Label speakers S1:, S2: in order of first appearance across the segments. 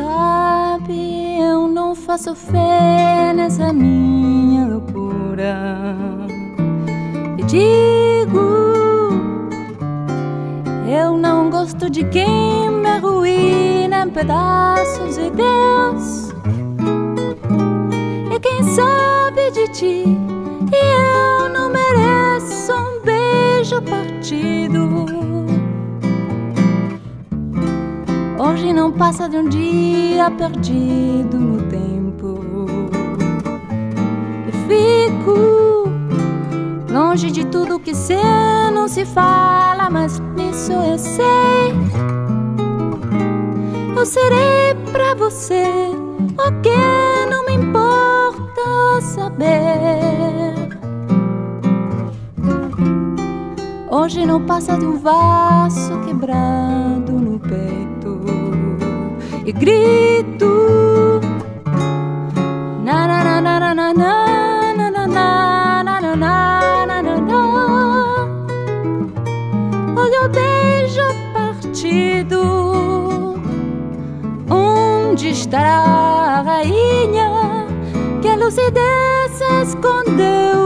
S1: sabe, eu não faço fé nessa minha loucura. E digo, eu não gosto de quem me arruína em pedaços e Deus não passa de um dia perdido no tempo. Eu fico longe de tudo que se não se fala, mas nisso eu sei. Eu serei pra você o que não me importa saber. Hoje não passa de um vaso quebrado no peito e grito. Na na na na na na na na na na na na na Olha o beijo partido. Onde estará a rainha que a lucidez escondeu?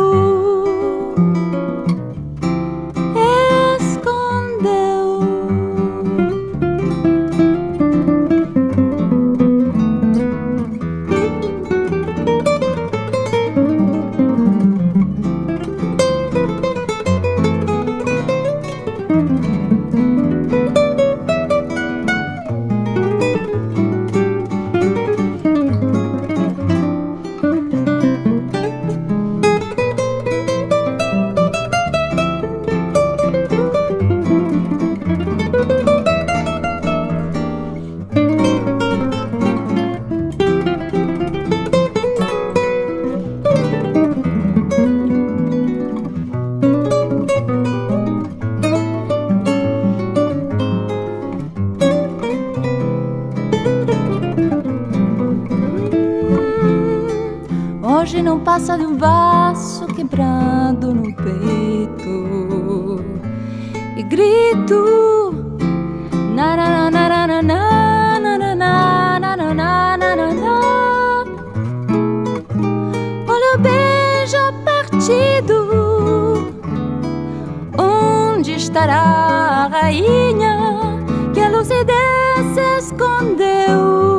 S1: não passa de um vaso quebrando no peito. E grito. Olha o beijo partido. Onde estará a rainha que a lucidez escondeu?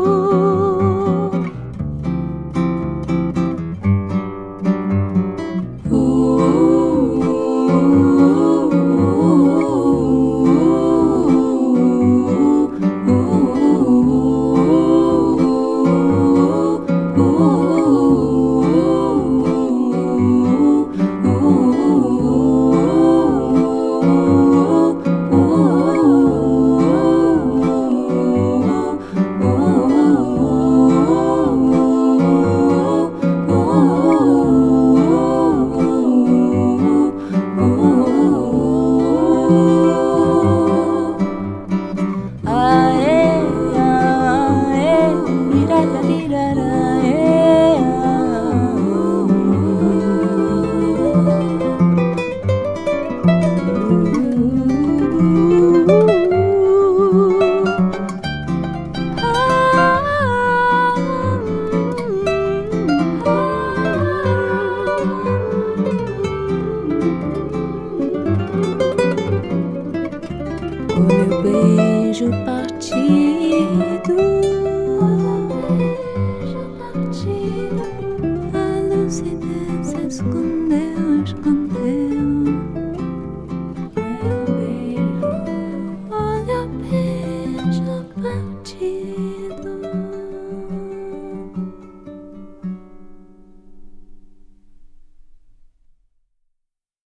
S1: Beijo partido. O beijo partido. A lucidez escondeu.